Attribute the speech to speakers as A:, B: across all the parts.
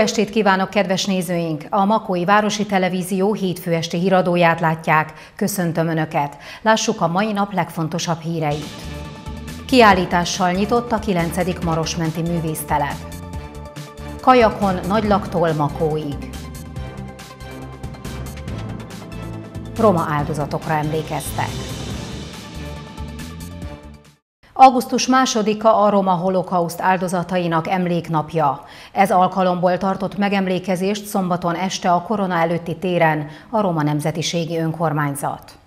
A: Estét kívánok, kedves nézőink! A Makói Városi Televízió hétfő esti híradóját látják. Köszöntöm Önöket! Lássuk a mai nap legfontosabb híreit. Kiállítással nyitott a 9. Marosmenti művésztelep. Kajakon Nagylaktól Makóig. Roma áldozatokra emlékeztek. Augusztus másodika a roma holokauszt áldozatainak emléknapja. Ez alkalomból tartott megemlékezést szombaton este a korona előtti téren a Roma Nemzetiségi Önkormányzat.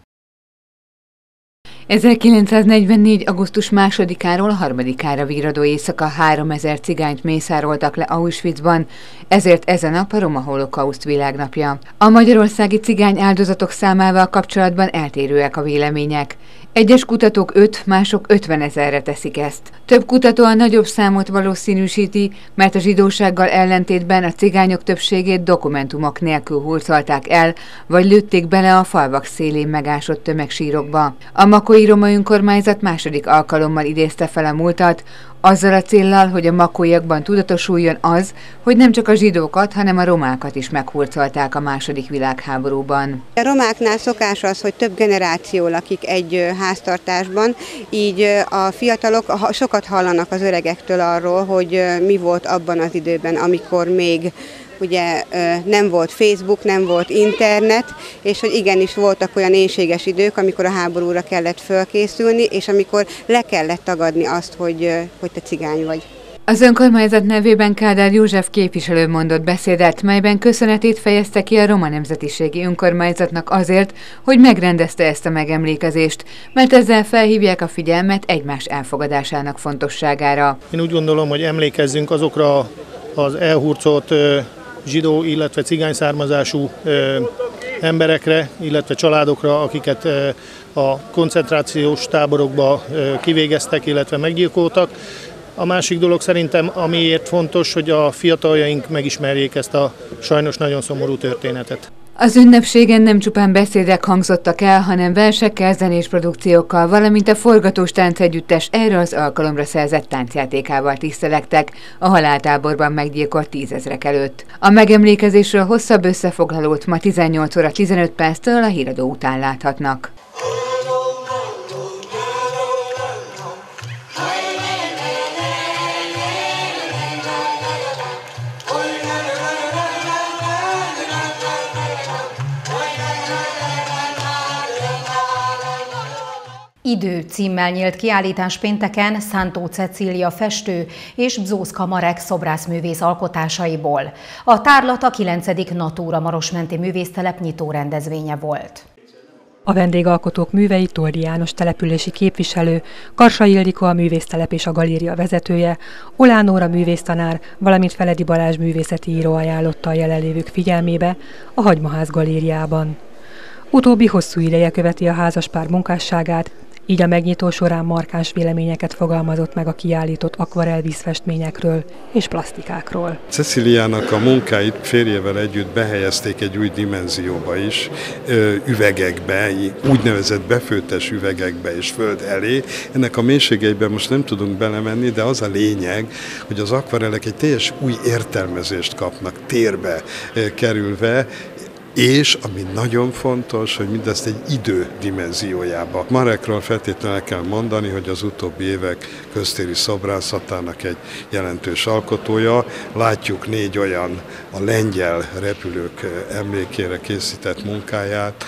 B: 1944. augusztus másodikáról harmadikára víradó éjszaka 3000 cigányt mészároltak le Auschwitzban, ezért ezen nap a Roma Holokauszt világnapja. A magyarországi cigány áldozatok számával kapcsolatban eltérőek a vélemények. Egyes kutatók 5, mások 50 ezerre teszik ezt. Több kutató a nagyobb számot valószínűsíti, mert a zsidósággal ellentétben a cigányok többségét dokumentumok nélkül hurcolták el, vagy lőtték bele a falvak szélén megásott tömegsírokba. A Makói Roma önkormányzat második alkalommal idézte fel a múltat, azzal a céllal, hogy a makóiakban tudatosuljon az, hogy nem csak a zsidókat, hanem a romákat is meghurcolták a második világháborúban.
C: A romáknál szokás az, hogy több generáció lakik egy háztartásban, így a fiatalok sokat hallanak az öregektől arról, hogy mi volt abban az időben, amikor még ugye nem volt Facebook, nem volt internet, és hogy igenis voltak olyan éjséges idők, amikor a háborúra kellett fölkészülni, és amikor le kellett tagadni azt, hogy, hogy te cigány vagy.
B: Az önkormányzat nevében Kádár József képviselő mondott beszédet, melyben köszönetét fejezte ki a Roma Nemzetiségi Önkormányzatnak azért, hogy megrendezte ezt a megemlékezést, mert ezzel felhívják a figyelmet egymás elfogadásának fontosságára.
D: Én úgy gondolom, hogy emlékezzünk azokra az elhurcolt zsidó, illetve cigány származású emberekre, illetve családokra, akiket a koncentrációs táborokba kivégeztek, illetve meggyilkoltak. A másik dolog szerintem, amiért fontos, hogy a fiataljaink megismerjék ezt a sajnos nagyon szomorú történetet.
B: Az ünnepségen nem csupán beszédek hangzottak el, hanem versekkel, zenés produkciókkal, valamint a forgatós táncegyüttes erre az alkalomra szerzett táncjátékával tisztelektek a haláltáborban meggyilkolt tízezrek előtt. A megemlékezésről hosszabb összefoglalót ma 18 óra 15 perctől a híradó után láthatnak.
A: Idő címmel nyílt kiállítás pénteken Szántó Cecília festő és Bzószka Marek szobrászművész alkotásaiból. A tárlat a 9. Natúra Marosmenti művésztelep nyitó rendezvénye volt.
E: A vendégalkotók művei Toldi János települési képviselő, Karsa Ildikó a művésztelep és a galéria vezetője, Olán Nóra művésztanár, valamint Feledi Balázs művészeti író ajánlotta a jelenlévők figyelmébe a Hagymaház galériában. Utóbbi hosszú ideje követi a házaspár munkásságát, így a megnyitó során markáns véleményeket fogalmazott meg a kiállított akvarel vízfestményekről és plastikákról.
F: Ceciliának a munkáit férjével együtt behelyezték egy új dimenzióba is, üvegekbe, úgynevezett befőttes üvegekbe és föld elé. Ennek a mélységeiben most nem tudunk belemenni, de az a lényeg, hogy az akvarelek egy teljes új értelmezést kapnak, térbe kerülve, és ami nagyon fontos, hogy mindezt egy idő dimenziójába. Marekről feltétlenül kell mondani, hogy az utóbbi évek köztéri szobrászatának egy jelentős alkotója. Látjuk négy olyan a lengyel repülők emlékére készített munkáját,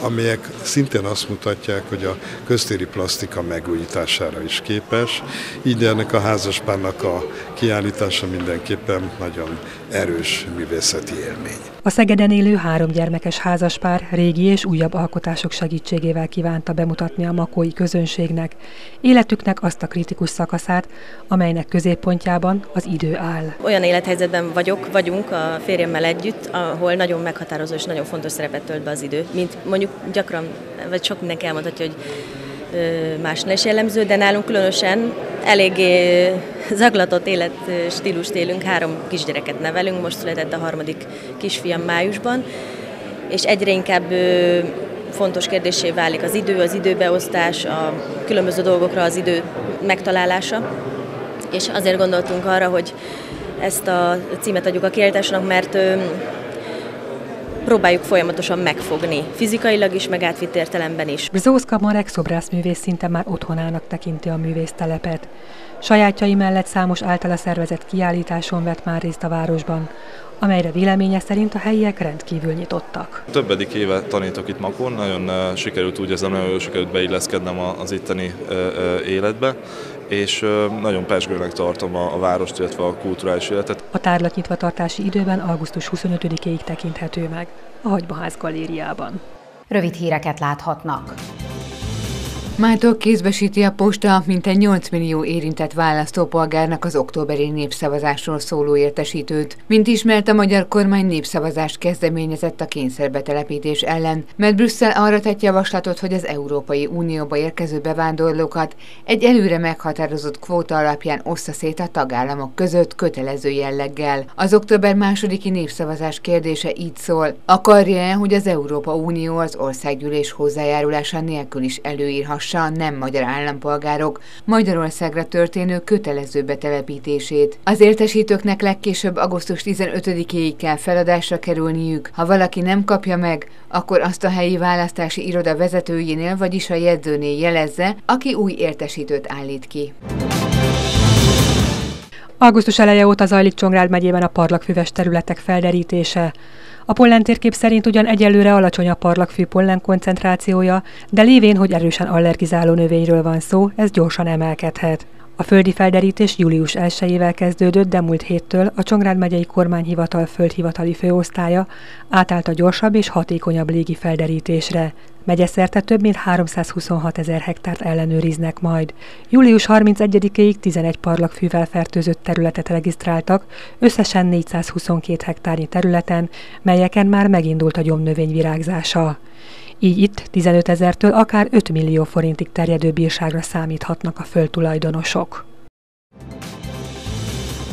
F: amelyek szintén azt mutatják, hogy a köztéri plastika megújítására is képes. Így ennek a házaspárnak a kiállítása mindenképpen nagyon erős művészeti élmény.
E: A Szegeden élő három gyermekes házaspár régi és újabb alkotások segítségével kívánta bemutatni a makói közönségnek életüknek azt a kritikus szakaszát, amelynek középpontjában az idő áll.
G: Olyan élethelyzetben vagyok, vagyunk a férjemmel együtt, ahol nagyon meghatározó és nagyon fontos szerepet tölt be az idő. Mint mondjuk gyakran, vagy sok mindenki elmondhatja, hogy másnál is jellemző, de nálunk különösen eléggé zaglatott életstílust élünk, három kisgyereket nevelünk, most született a harmadik kisfiam májusban, és egyre inkább fontos kérdésé válik az idő, az időbeosztás, a különböző dolgokra az idő megtalálása, és azért gondoltunk arra, hogy ezt a címet adjuk a kiállításnak, mert próbáljuk folyamatosan megfogni, fizikailag is, meg átvitt értelemben is.
E: Brzózka Marek szobrászművész szinte már otthonának tekinti a művésztelepet. Sajátjai mellett számos általa szervezett kiállításon vett már részt a városban, amelyre véleménye szerint a helyiek rendkívül nyitottak.
H: Többedik éve tanítok itt Makon, nagyon sikerült úgy érzem, nagyon sikerült beilleszkednem az itteni életbe, és nagyon pesgőnek tartom a, a várost, illetve a kulturális életet.
E: A tárlat nyitvatartási időben augusztus 25-ig tekinthető meg a Hagymaház galériában.
A: Rövid híreket láthatnak.
B: Mától kézbesíti a posta mintegy 8 millió érintett választópolgárnak az októberi népszavazásról szóló értesítőt. Mint ismert, a magyar kormány népszavazást kezdeményezett a kényszerbetelepítés ellen, mert Brüsszel arra tett javaslatot, hogy az Európai Unióba érkező bevándorlókat egy előre meghatározott kvóta alapján ossza szét a tagállamok között kötelező jelleggel. Az október másodiki népszavazás kérdése így szól. Akarja-e, hogy az Európa Unió az országgyűlés hozzájárulása nélkül is előírhassa támogatassa a nem magyar állampolgárok Magyarországra történő kötelező betelepítését. Az értesítőknek legkésőbb augusztus 15-éig kell feladásra kerülniük. Ha valaki nem kapja meg, akkor azt a helyi választási iroda vezetőjénél, vagyis a jegyzőnél jelezze, aki új értesítőt állít ki.
E: Augusztus eleje óta zajlik Csongrád megyében a parlagfüves területek felderítése. A pollentérkép szerint ugyan egyelőre alacsony a parlagfű pollen koncentrációja, de lévén, hogy erősen allergizáló növényről van szó, ez gyorsan emelkedhet. A földi felderítés július 1-ével kezdődött, de múlt héttől a Csongrád megyei kormányhivatal földhivatali főosztálya átállt a gyorsabb és hatékonyabb légi felderítésre. Megyeszerte több mint 326 ezer hektárt ellenőriznek majd. Július 31-ig 11 parlagfűvel fertőzött területet regisztráltak, összesen 422 hektárnyi területen, melyeken már megindult a gyomnövény virágzása. Így itt 15 ezertől akár 5 millió forintig terjedő bírságra számíthatnak a földtulajdonosok.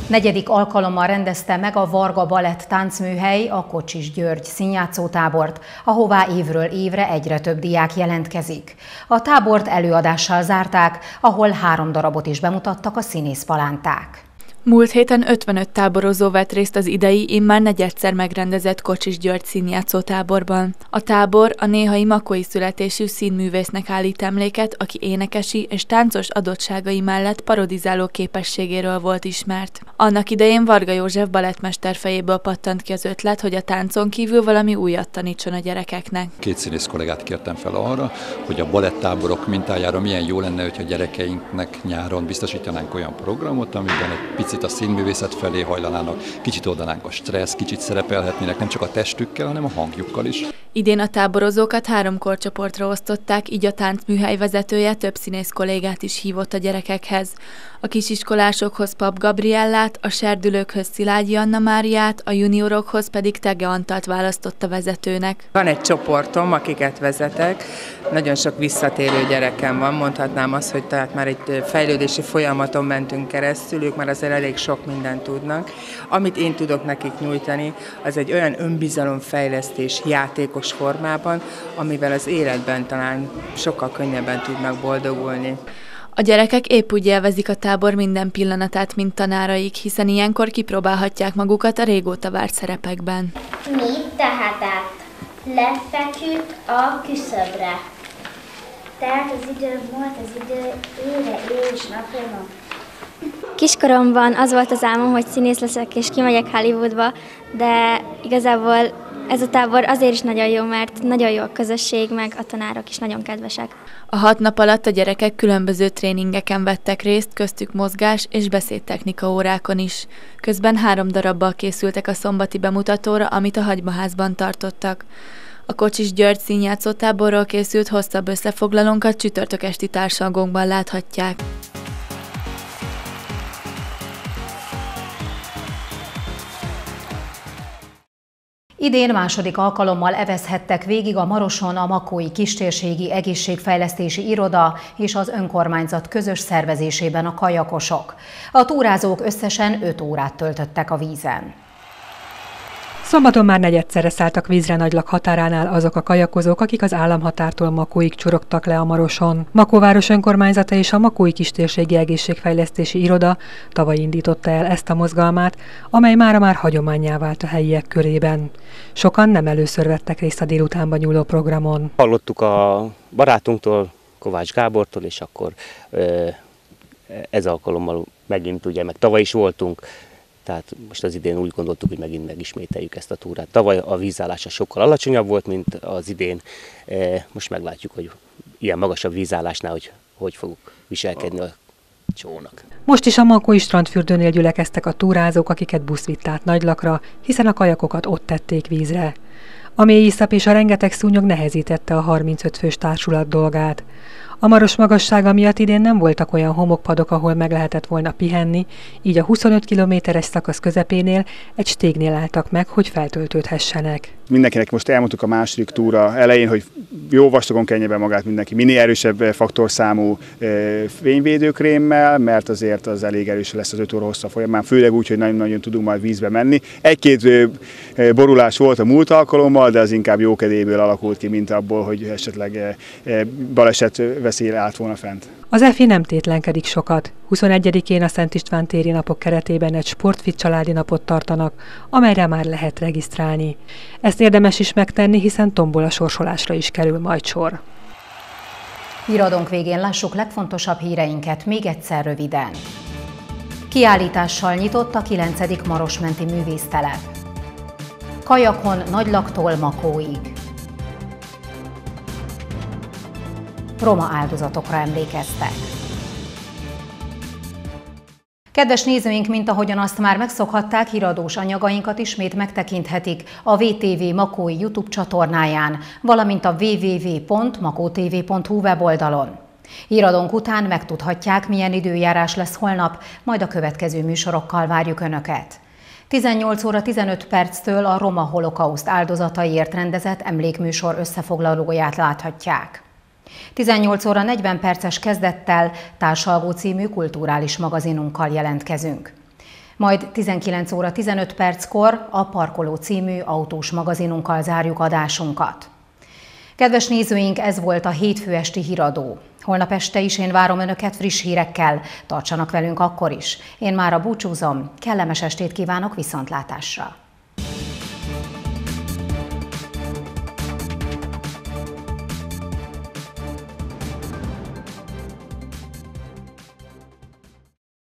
A: Negyedik alkalommal rendezte meg a Varga Balett táncműhely a Kocsis György színjátszótábort, ahová évről évre egyre több diák jelentkezik. A tábort előadással zárták, ahol három darabot is bemutattak a színészpalánták.
I: Múlt héten 55 táborozó vett részt az idei, immár negyedszer megrendezett Kocsis György színjátszó táborban. A tábor a néhai makói születésű színművésznek állít emléket, aki énekesi és táncos adottságai mellett parodizáló képességéről volt ismert. Annak idején Varga József balettmester fejéből pattant ki az ötlet, hogy a táncon kívül valami újat tanítson a gyerekeknek.
J: Két színész kollégát kértem fel arra, hogy a balettáborok mintájára milyen jó lenne, hogyha a gyerekeinknek nyáron biztosítanánk olyan programot, amiben egy picit picit a színművészet felé hajlanának, kicsit oldanánk a stressz, kicsit szerepelhetnének nem csak a testükkel, hanem a hangjukkal is.
I: Idén a táborozókat három korcsoportra osztották, így a táncműhely vezetője több színész kollégát is hívott a gyerekekhez. A kisiskolásokhoz Pap Gabriellát, a serdülőkhöz Szilágyi Anna Máriát, a juniorokhoz pedig Tege Antalt választotta vezetőnek.
K: Van egy csoportom, akiket vezetek, nagyon sok visszatérő gyerekem van, mondhatnám azt, hogy tehát már egy fejlődési folyamaton mentünk keresztül, ők már azért elég sok mindent tudnak. Amit én tudok nekik nyújtani, az egy olyan önbizalomfejlesztés játékos formában, amivel az életben talán sokkal könnyebben tudnak boldogulni.
I: A gyerekek épp úgy élvezik a tábor minden pillanatát, mint tanáraik, hiszen ilyenkor kipróbálhatják magukat a régóta várt szerepekben.
L: Mit tehetett? Lefeküdt a küszöbre. Tehát az idő volt az idő, őre és napja
M: Kiskoromban az volt az álmom, hogy színész leszek és kimegyek Hollywoodba, de igazából ez a tábor azért is nagyon jó, mert nagyon jó a közösség, meg a tanárok is nagyon kedvesek.
I: A hat nap alatt a gyerekek különböző tréningeken vettek részt, köztük mozgás és beszédtechnika órákon is. Közben három darabbal készültek a szombati bemutatóra, amit a hagymaházban tartottak. A Kocsis György színjátszó táborról készült hosszabb összefoglalónkat csütörtök esti társalgónkban láthatják.
A: Idén második alkalommal evezhettek végig a Maroson a Makói Kistérségi Egészségfejlesztési Iroda és az önkormányzat közös szervezésében a kajakosok. A túrázók összesen 5 órát töltöttek a vízen.
E: Szombaton már negyedszerre szálltak vízre Nagylak határánál azok a kajakozók, akik az államhatártól Makóig csorogtak le a Maroson. Makóváros önkormányzata és a Makói Kistérségi Egészségfejlesztési Iroda tavaly indította el ezt a mozgalmát, amely mára már hagyományá vált a helyiek körében. Sokan nem először vettek részt a délutánban nyúló programon.
N: Hallottuk a barátunktól, Kovács Gábortól, és akkor ez alkalommal megint ugye, meg tavaly is voltunk, tehát most az idén úgy gondoltuk, hogy megint megismételjük ezt a túrát. Tavaly a vízállása sokkal alacsonyabb volt, mint az idén. E, most meglátjuk, hogy ilyen magasabb vízállásnál, hogy hogy fogunk viselkedni a csónak.
E: Most is a Makói strandfürdőnél gyülekeztek a túrázók, akiket busz vitt át Nagylakra, hiszen a kajakokat ott tették vízre. A mély iszap és a rengeteg szúnyog nehezítette a 35 fős társulat dolgát. A maros magassága miatt idén nem voltak olyan homokpadok, ahol meg lehetett volna pihenni, így a 25 kilométeres szakasz közepénél egy stégnél álltak meg, hogy feltöltődhessenek.
O: Mindenkinek most elmondtuk a második túra elején, hogy jó vastagon kenje be magát mindenki, minél erősebb faktorszámú fényvédőkrémmel, mert azért az elég erős lesz az 5 óra hossza folyamán, főleg úgy, hogy nagyon-nagyon tudunk majd vízbe menni. Egy-két borulás volt a múlt alkalommal, de az inkább jókedéből alakult ki, mint abból, hogy esetleg baleset veszély állt volna fent.
E: Az EFI nem tétlenkedik sokat. 21-én a Szent István téri napok keretében egy sportfit családi napot tartanak, amelyre már lehet regisztrálni. Ezt érdemes is megtenni, hiszen tombol a sorsolásra is kerül majd sor.
A: Híradónk végén lássuk legfontosabb híreinket még egyszer röviden. Kiállítással nyitott a 9. Marosmenti művésztelep. Kajakon Nagylaktól Makóig. roma áldozatokra emlékeztek. Kedves nézőink, mint ahogyan azt már megszokhatták, híradós anyagainkat ismét megtekinthetik a VTV Makói YouTube csatornáján, valamint a www.makótv.hu weboldalon. Híradónk után megtudhatják, milyen időjárás lesz holnap, majd a következő műsorokkal várjuk Önöket. 18 óra 15 perctől a Roma holokauszt áldozataiért rendezett emlékműsor összefoglalóját láthatják. 18 óra 40 perces kezdettel Társalgó című kulturális magazinunkkal jelentkezünk. Majd 19 óra 15 perckor a Parkoló című autós magazinunkkal zárjuk adásunkat. Kedves nézőink, ez volt a hétfő esti híradó. Holnap este is én várom Önöket friss hírekkel. Tartsanak velünk akkor is. Én már a búcsúzom. Kellemes estét kívánok viszontlátásra.